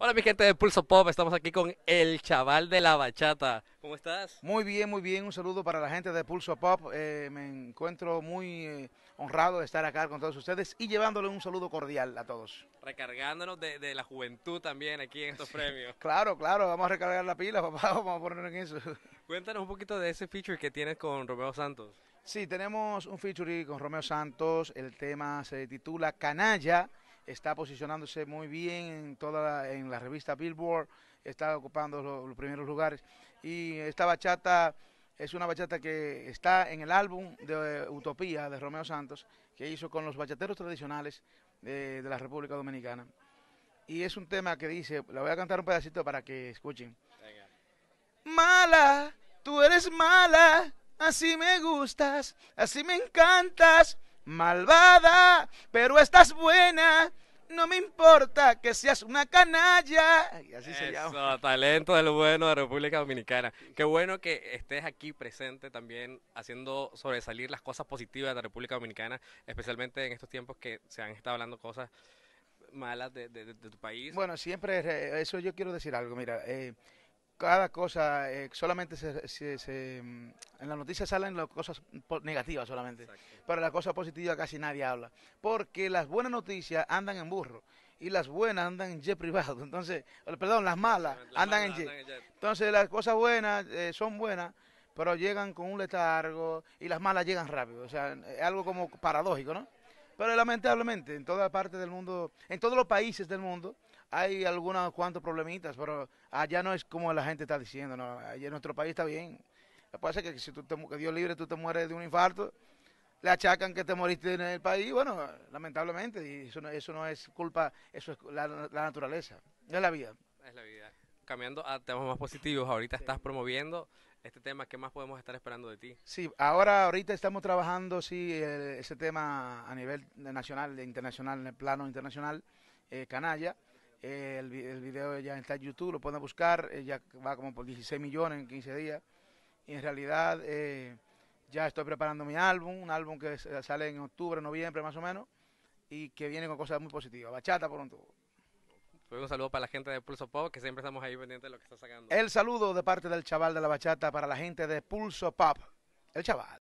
Hola mi gente de Pulso Pop, estamos aquí con el chaval de la bachata. ¿Cómo estás? Muy bien, muy bien. Un saludo para la gente de Pulso Pop. Eh, me encuentro muy eh, honrado de estar acá con todos ustedes y llevándole un saludo cordial a todos. Recargándonos de, de la juventud también aquí en estos premios. Claro, claro, vamos a recargar la pila, papá, vamos a ponernos en eso. Cuéntanos un poquito de ese feature que tienes con Romeo Santos. Sí, tenemos un feature con Romeo Santos. El tema se titula Canalla. Está posicionándose muy bien en toda la, en la revista Billboard. Está ocupando lo- los primeros lugares. Y esta bachata es una bachata que está en el álbum de eh, Utopía de Romeo Santos, que hizo con los bachateros tradicionales de, de la República Dominicana. Y es un tema que dice, le voy a cantar un pedacito para que escuchen. Venga. Mala, tú eres mala, así me gustas, así me encantas, malvada, pero estás buena, no me importa que seas una canalla. Y así se llama. Talento del bueno de República Dominicana. Qué bueno que estés aquí presente también haciendo sobresalir las cosas positivas de la República Dominicana, especialmente en estos tiempos que se han estado hablando cosas malas de, de- de- de tu país. Bueno, siempre, eso yo quiero decir algo, mira, eh, cada cosa, eh, solamente se, se- se, mm, en las noticias salen las cosas negativas solamente. Exacto. pero las cosas positivas casi nadie habla. Porque las buenas noticias andan en burro y las buenas andan en jet privado. Entonces, eh, perdón, las malas Las andan en malas jet. andan en jet. Entonces, las cosas buenas eh, son buenas, pero llegan con un letargo y las malas llegan rápido. O sea, es algo como paradójico, ¿no? Pero lamentablemente, en toda parte del mundo, en todos los países del mundo, hay algunos cuantos problemitas, pero allá no es como la gente está diciendo, ¿no? Allá en nuestro país está bien. Lo que pasa es que si tú te, que Dios libre, tú te mueres de un infarto, le achacan que te moriste en el país, bueno, lamentablemente, y eso no, eso no es culpa, eso es la, la naturaleza, es la vida. Es la vida. Cambiando a temas más positivos, ahorita estás promoviendo este tema, ¿qué más podemos estar esperando de ti? Sí, ahora ahorita estamos trabajando, sí, eh, ese tema a nivel nacional, internacional, en el plano internacional, eh, canalla. Eh, el, el video ya está en YouTube, lo pueden buscar, eh, ya va como por 16 millones en 15 días. Y en realidad eh, ya estoy preparando mi álbum, un álbum que sale en octubre, noviembre más o menos, y que viene con cosas muy positivas. Bachata por un tubo. Pues un saludo para la gente de Pulso Pop, que siempre estamos ahí pendientes de lo que está sacando. El saludo de parte del chaval de la bachata para la gente de Pulso Pop. El chaval.